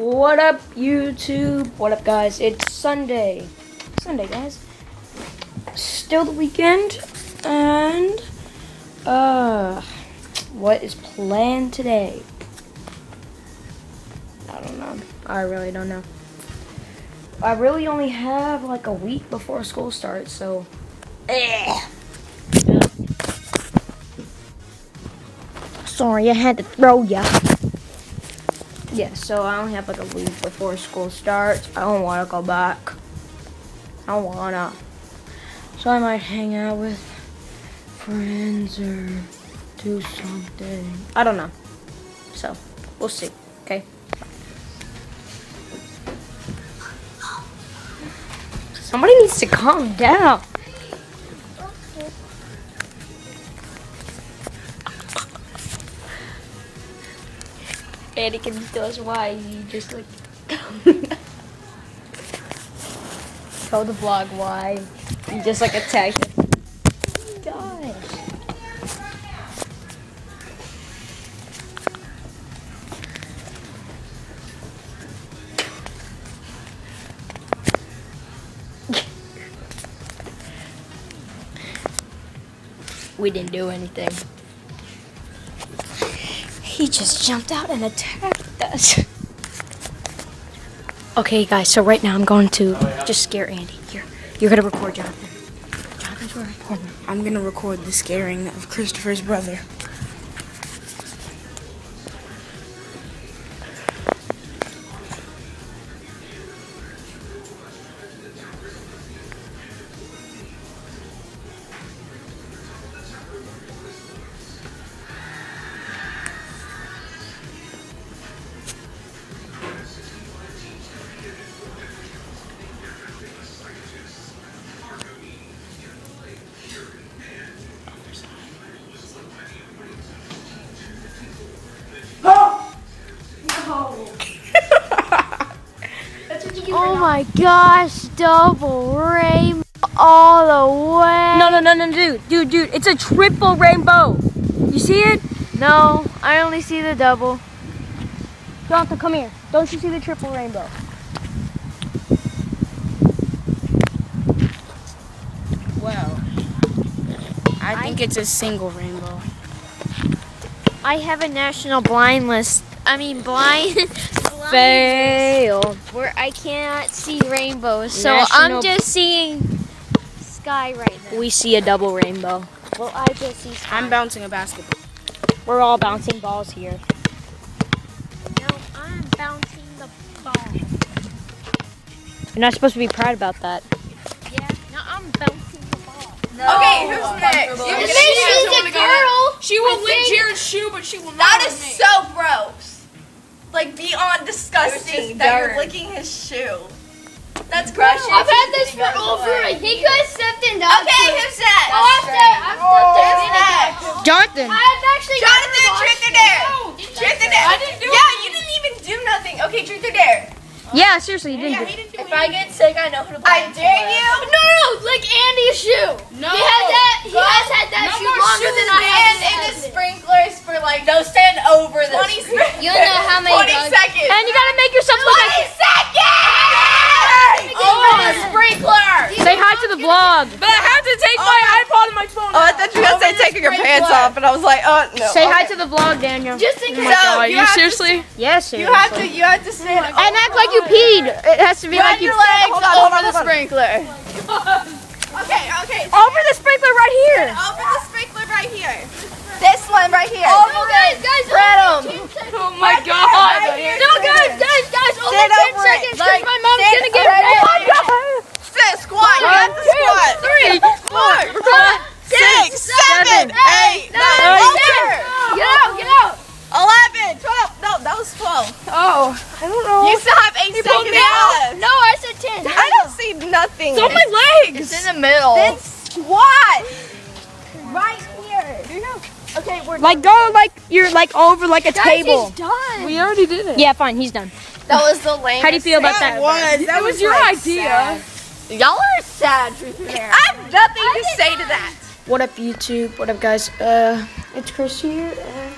What up, YouTube? What up, guys? It's Sunday. Sunday, guys. Still the weekend, and uh, what is planned today? I don't know. I really don't know. I really only have like a week before school starts, so. Sorry, I had to throw ya. Yeah, so I only have like a week before school starts. I don't want to go back. I don't wanna. So I might hang out with friends or do something. I don't know. So we'll see. Okay. Somebody needs to calm down. Anakin does why he just like tell the vlog why he just like attacked. Gosh. we didn't do anything. He just jumped out and attacked us. okay, guys, so right now I'm going to just scare Andy. You're, you're going to record Jonathan. Jonathan's recording. I'm gonna record the scaring of Christopher's brother. My gosh, double rainbow all the way. No, no, no, no, dude. Dude, dude, it's a triple rainbow. You see it? No, I only see the double. Jonathan, come here. Don't you see the triple rainbow? Well, I think it's a single rainbow. I have a national blind list. I mean blind. blind Fail. list Where I cannot see rainbows, so National- I'm just seeing sky right now. We see a double rainbow. Well, I just see sky. I'm bouncing a basketball. We're all bouncing balls here. No, I'm bouncing the ball. You're not supposed to be proud about that. Yeah, no, I'm bouncing the ball. Okay, who's next? You And can she's a girl. She will I lick think- Jared's shoe, but she will not. That lick me. so gross. Like beyond disgusting that you're licking his shoe. That's gross. I've had this for over a year. He could stepped in that. Okay, oh, who's next? Oh, I'm still, I'm still Who's taking it. next? Jonathan. I've actually Jonathan, truth or dare? Truth or dare? I didn't do Yeah, you didn't even do nothing. Okay, truth or dare? Yeah, seriously, you didn't. do- If I get sick, I know who to blame. I dare you. No, no, like Andy's shoe. No. He had that. He has had that No shoe longer shoes, than I have. And in the sprinklers for like no stand over the 20 seconds. You know how many 20 bugs- seconds. And you gotta make yourself look 20 like. seconds. Over the sprinkler. Say hi to the vlog. But I have to take my iPod and my phone. Oh, I thought you were gonna say taking your pants off, and I was like, oh no. Say hi to the vlog, Daniel. Just in oh So, case. God, you you have to- seriously? Yes, You have to, you have to stand And act like you peed. It has to be like Spread you. your legs Hold on, hold over on, the hold on. sprinkler. Okay, okay. Over the sprinkler right here. Over the sprinkler right here. This one right here. Oh, guys, guys, Spread 'em. Oh my Right god. here. No, guys, guys, guys, only Sit 10 over it. seconds because Like, my mom's sit gonna get right mad. here. Sit, squat. You have to squat. Three, Four, five, six, seven, eight, nine, over. Get out, get out. Eleven, twelve. No, that was twelve. Oh, I don't know. You still have eight seconds left. No, I said 10. I don't see nothing. It's on my legs. It's in the middle. Then squat. Right here. Here you go. Okay, we're Like go like you're like over like a Guys, table. he's done. We already did it. Yeah, fine. He's done. That was the lame. How do you feel about that? was. That was your idea. Y'all are sad, truth or. I have nothing to say to that. What up, YouTube? What up, guys? Uh, it's Chris here, and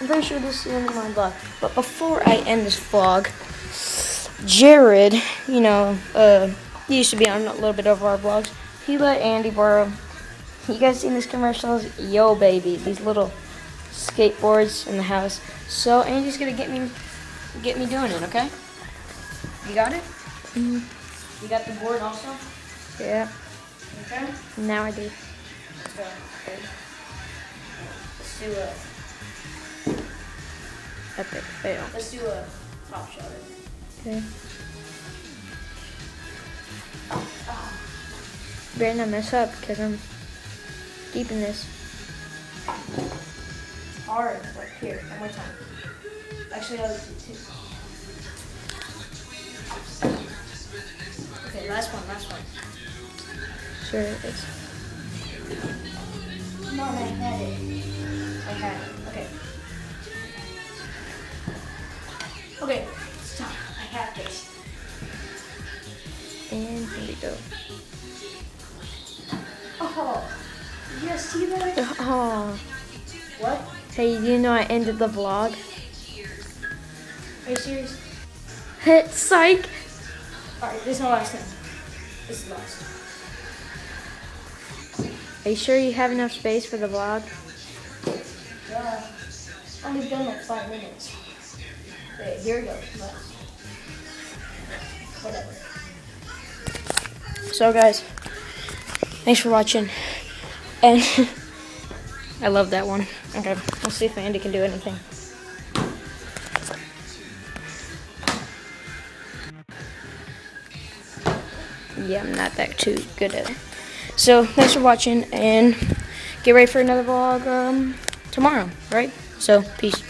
I'm pretty sure this is the end of my vlog. But before I end this vlog, Jared, you know, uh, he used to be on a little bit of our vlogs. He let Andy borrow. You guys seen these commercials? Yo, baby, these little skateboards in the house. So Andy's gonna get me, get me doing it. Okay? You got it? Mm-hmm. You got the board also? Yeah. Okay. Now I do. Let's. Okay. Let's do a. Epic fail. Let's do a top shot. Okay. Better not mess up because I'm keeping this. Hard. Right here. One more time. Actually, I'll do two. Okay, last one. Last one. Sure, it's on, I had it. I had it. Okay. Okay. Stop. I have this. and here we go. Did you guys? Oh, What? hey, you know I ended the vlog. Are you serious? Hit psych. Alright, this is my last thing. This is last. Are you sure you have enough space for the vlog? Uh, only done like five minutes. Wait, here we go. Whatever. So guys, thanks for watching. And I love that one. Okay, let's see if Andy can do anything. Yeah, I'm not that too good at it. So thanks for watching and get ready for another vlog um, tomorrow, right? So peace.